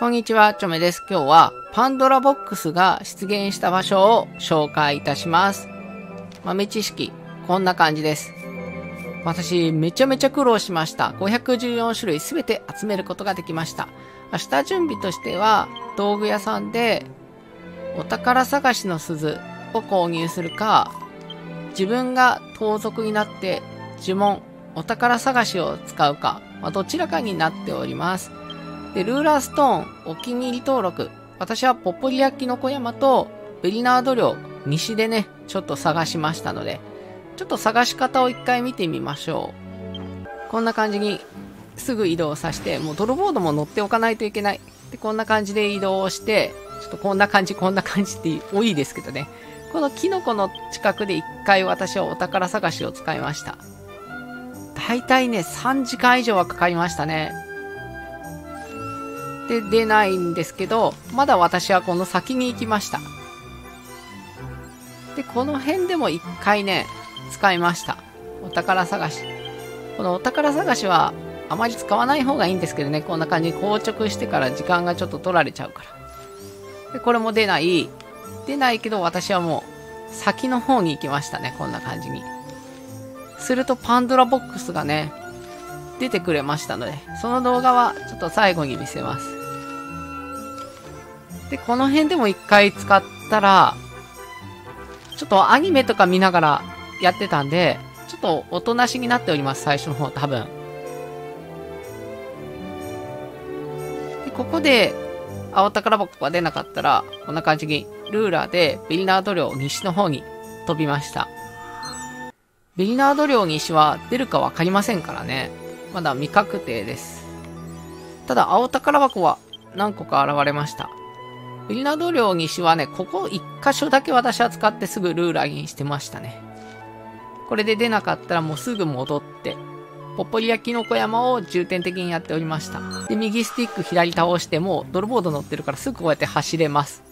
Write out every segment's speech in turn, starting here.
こんにちは、チョメです。今日はパンドラボックスが出現した場所を紹介いたします。豆知識、こんな感じです。私、めちゃめちゃ苦労しました。514種類すべて集めることができました。下準備としては、道具屋さんでお宝探しの鈴を購入するか、自分が盗賊になって呪文、お宝探しを使うか、まあ、どちらかになっております。で、ルーラーストーンお気に入り登録。私はポポリアキノコ山とベリナード領西でね、ちょっと探しましたので、ちょっと探し方を一回見てみましょう。こんな感じにすぐ移動させて、もうドロボードも乗っておかないといけない。で、こんな感じで移動して、ちょっとこんな感じ、こんな感じって多いですけどね。このキノコの近くで一回私はお宝探しを使いました。大体ね、3時間以上はかかりましたね。で、出ないんですけど、まだ私はこの先に行きました。で、この辺でも一回ね、使いました。お宝探し。このお宝探しは、あまり使わない方がいいんですけどね、こんな感じに硬直してから時間がちょっと取られちゃうから。で、これも出ない。出ないけど私はもう、先の方に行きましたね、こんな感じに。するとパンドラボックスがね、出てくれましたので、その動画はちょっと最後に見せます。で、この辺でも一回使ったら、ちょっとアニメとか見ながらやってたんで、ちょっとおとなしになっております、最初の方、多分。で、ここで、青宝箱が出なかったら、こんな感じに、ルーラーでベリナード領西の方に飛びました。ベリナード領西は出るかわかりませんからね。まだ未確定です。ただ、青宝箱は何個か現れました。ウリナド領西はね、ここ一箇所だけ私は使ってすぐルーラーにしてましたね。これで出なかったらもうすぐ戻って、ポポリやキノコ山を重点的にやっておりました。で、右スティック左倒しても、ドルボード乗ってるからすぐこうやって走れます。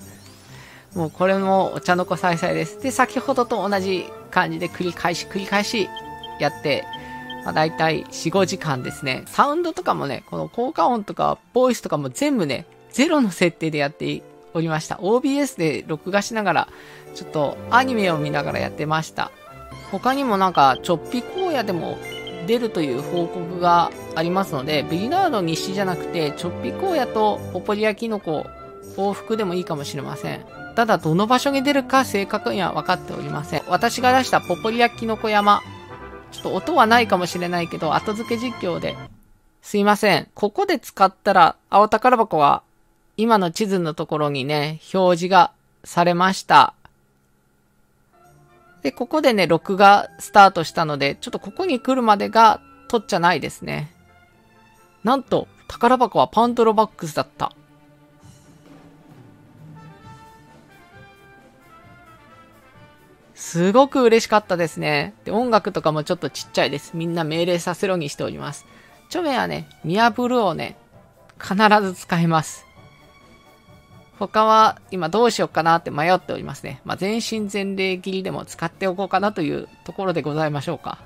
もうこれもお茶の子さいさいです。で、先ほどと同じ感じで繰り返し繰り返しやって、まあ、大体4、5時間ですね。サウンドとかもね、この効果音とかボイスとかも全部ね、ゼロの設定でやっておりました。OBS で録画しながら、ちょっとアニメを見ながらやってました。他にもなんか、ちょっぴ荒野でも出るという報告がありますので、ビリナード西じゃなくて、ちょっぴ荒野とポポリアキノコ往復でもいいかもしれません。ただ、どの場所に出るか正確には分かっておりません。私が出したポポリアキノコ山、ちょっと音はないかもしれないけど、後付け実況で、すいません。ここで使ったら、青宝箱は今の地図のところにね、表示がされました。で、ここでね、録画スタートしたので、ちょっとここに来るまでが、とっちゃないですね。なんと、宝箱はパンドロバックスだった。すごく嬉しかったですね。で、音楽とかもちょっとちっちゃいです。みんな命令させろにしております。チョメはね、ミヤブルをね、必ず使います。他は今どうしようかなって迷っておりますね。まあ、全身全霊切りでも使っておこうかなというところでございましょうか。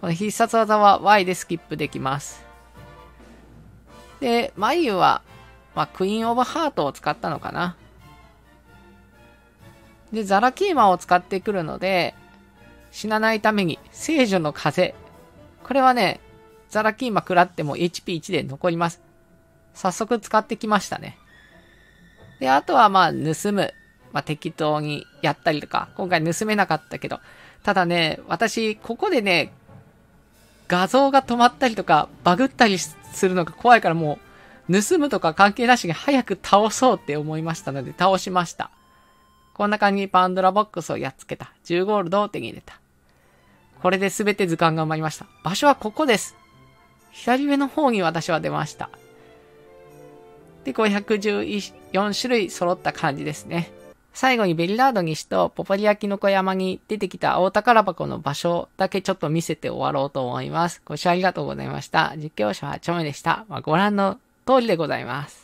この必殺技は Y でスキップできます。で、眉は、まあ、クイーンオブハートを使ったのかな。で、ザラキーマを使ってくるので、死なないために、聖女の風。これはね、ザラキーマ食らっても HP1 で残ります。早速使ってきましたね。で、あとはまあ、盗む。まあ、適当にやったりとか、今回盗めなかったけど、ただね、私、ここでね、画像が止まったりとか、バグったりするのが怖いからもう、盗むとか関係なしに早く倒そうって思いましたので、倒しました。こんな感じにパンドラボックスをやっつけた。10ゴールドを手に入れた。これで全て図鑑が埋まりました。場所はここです。左上の方に私は出ました。で、514種類揃った感じですね。最後にベリラード西とポポリアキノコ山に出てきた青宝箱の場所だけちょっと見せて終わろうと思います。ご視聴ありがとうございました。実況者はチョメでした。まあ、ご覧の通りでございます。